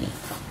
里。